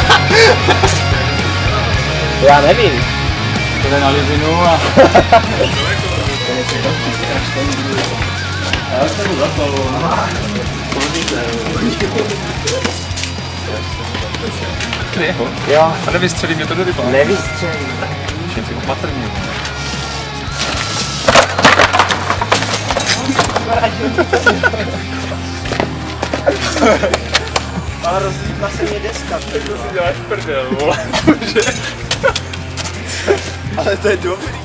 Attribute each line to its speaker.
Speaker 1: Já nevím.
Speaker 2: Jde na Livinu a... Já jsem mu zapalil.
Speaker 3: Chytli jeho?
Speaker 1: Jo.
Speaker 3: A nevystřelí mě to do ryba.
Speaker 1: Nevystřelí.
Speaker 3: Všichni opatrně. Thank you.
Speaker 1: Ale rozlítla se mě deska.
Speaker 3: Tak to si děláš prdel, vole.
Speaker 1: Ale to je dobrý.